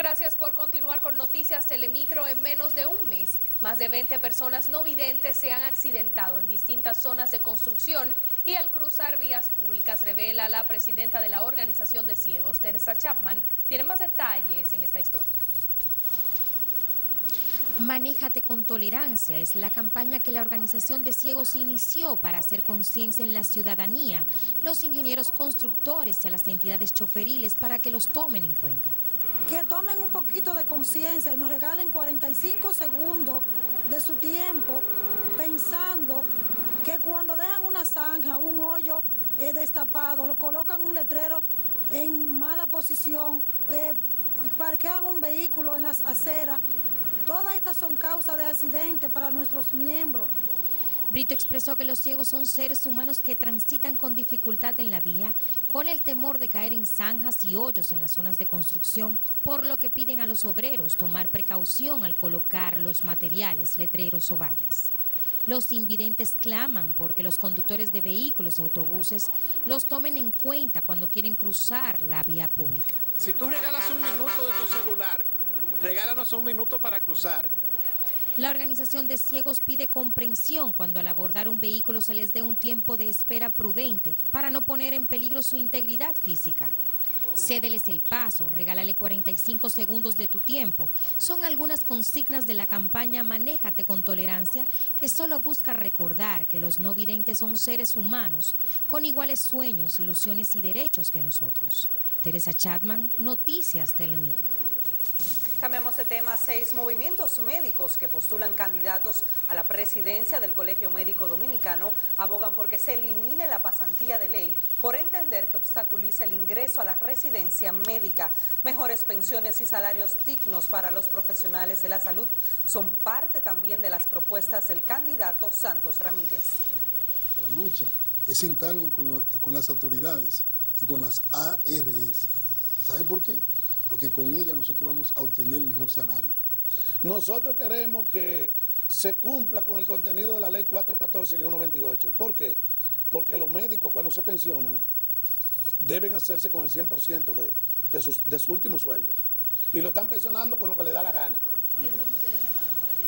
Gracias por continuar con Noticias Telemicro en menos de un mes. Más de 20 personas no videntes se han accidentado en distintas zonas de construcción y al cruzar vías públicas, revela la presidenta de la Organización de Ciegos, Teresa Chapman. Tiene más detalles en esta historia. Manéjate con tolerancia es la campaña que la Organización de Ciegos inició para hacer conciencia en la ciudadanía, los ingenieros constructores y a las entidades choferiles para que los tomen en cuenta. Que tomen un poquito de conciencia y nos regalen 45 segundos de su tiempo pensando que cuando dejan una zanja, un hoyo eh, destapado, lo colocan un letrero en mala posición, eh, parquean un vehículo en las aceras, Todas estas son causas de accidentes para nuestros miembros. Brito expresó que los ciegos son seres humanos que transitan con dificultad en la vía, con el temor de caer en zanjas y hoyos en las zonas de construcción, por lo que piden a los obreros tomar precaución al colocar los materiales, letreros o vallas. Los invidentes claman porque los conductores de vehículos y autobuses los tomen en cuenta cuando quieren cruzar la vía pública. Si tú regalas un minuto de tu celular, regálanos un minuto para cruzar. La organización de ciegos pide comprensión cuando al abordar un vehículo se les dé un tiempo de espera prudente para no poner en peligro su integridad física. Cédeles el paso, regálale 45 segundos de tu tiempo. Son algunas consignas de la campaña Manéjate con tolerancia que solo busca recordar que los no videntes son seres humanos con iguales sueños, ilusiones y derechos que nosotros. Teresa Chapman, Noticias Telemicro. Cambiamos de tema. Seis movimientos médicos que postulan candidatos a la presidencia del Colegio Médico Dominicano abogan porque se elimine la pasantía de ley por entender que obstaculiza el ingreso a la residencia médica. Mejores pensiones y salarios dignos para los profesionales de la salud son parte también de las propuestas del candidato Santos Ramírez. La lucha es sentarnos con, con las autoridades y con las ARS. ¿Sabe por qué? Porque con ella nosotros vamos a obtener mejor salario. Nosotros queremos que se cumpla con el contenido de la ley 414-98. ¿Por qué? Porque los médicos cuando se pensionan deben hacerse con el 100% de, de, su último sueldo. Y lo están pensionando con lo que le da la gana.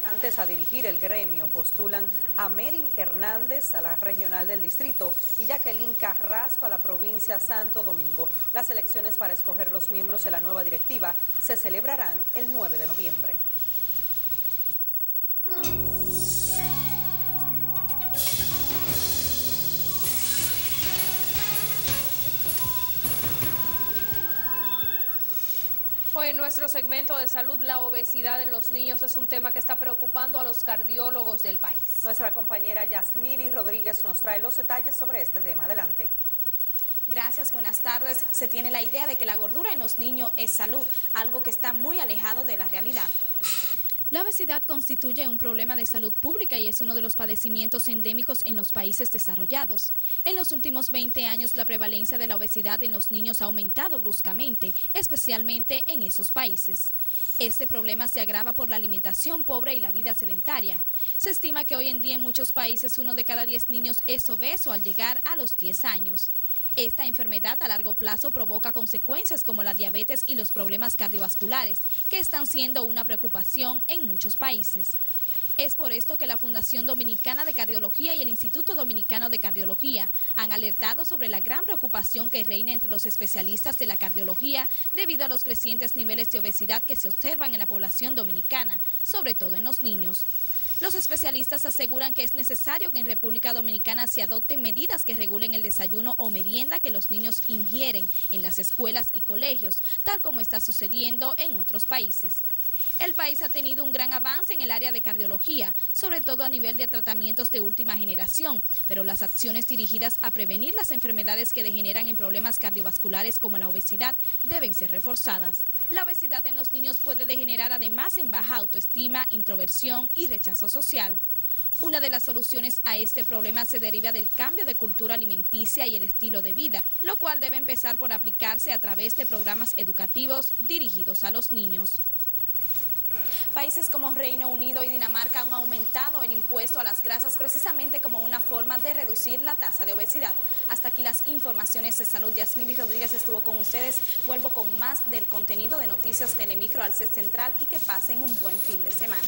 Antes a dirigir el gremio postulan a Merim Hernández a la regional del distrito y Jacqueline Carrasco a la provincia Santo Domingo. Las elecciones para escoger los miembros de la nueva directiva se celebrarán el 9 de noviembre. Hoy en nuestro segmento de salud, la obesidad en los niños es un tema que está preocupando a los cardiólogos del país. Nuestra compañera Yasmiri Rodríguez nos trae los detalles sobre este tema. Adelante. Gracias, buenas tardes. Se tiene la idea de que la gordura en los niños es salud, algo que está muy alejado de la realidad. La obesidad constituye un problema de salud pública y es uno de los padecimientos endémicos en los países desarrollados. En los últimos 20 años la prevalencia de la obesidad en los niños ha aumentado bruscamente, especialmente en esos países. Este problema se agrava por la alimentación pobre y la vida sedentaria. Se estima que hoy en día en muchos países uno de cada 10 niños es obeso al llegar a los 10 años. Esta enfermedad a largo plazo provoca consecuencias como la diabetes y los problemas cardiovasculares, que están siendo una preocupación en muchos países. Es por esto que la Fundación Dominicana de Cardiología y el Instituto Dominicano de Cardiología han alertado sobre la gran preocupación que reina entre los especialistas de la cardiología debido a los crecientes niveles de obesidad que se observan en la población dominicana, sobre todo en los niños. Los especialistas aseguran que es necesario que en República Dominicana se adopten medidas que regulen el desayuno o merienda que los niños ingieren en las escuelas y colegios, tal como está sucediendo en otros países. El país ha tenido un gran avance en el área de cardiología, sobre todo a nivel de tratamientos de última generación, pero las acciones dirigidas a prevenir las enfermedades que degeneran en problemas cardiovasculares como la obesidad deben ser reforzadas. La obesidad en los niños puede degenerar además en baja autoestima, introversión y rechazo social. Una de las soluciones a este problema se deriva del cambio de cultura alimenticia y el estilo de vida, lo cual debe empezar por aplicarse a través de programas educativos dirigidos a los niños. Países como Reino Unido y Dinamarca han aumentado el impuesto a las grasas precisamente como una forma de reducir la tasa de obesidad. Hasta aquí las informaciones de salud. Yasmiri Rodríguez estuvo con ustedes. Vuelvo con más del contenido de Noticias Telemicro al Central y que pasen un buen fin de semana.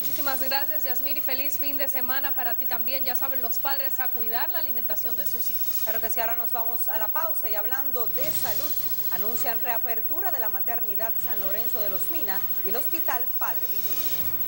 Muchísimas gracias, Yasmiri. Feliz fin de semana para ti también. Ya saben los padres a cuidar la alimentación de sus hijos. Claro que sí, ahora nos vamos a la pausa y hablando de salud, anuncian reapertura de la maternidad San Lorenzo de los Minas y el Hospital Padre ビジネス。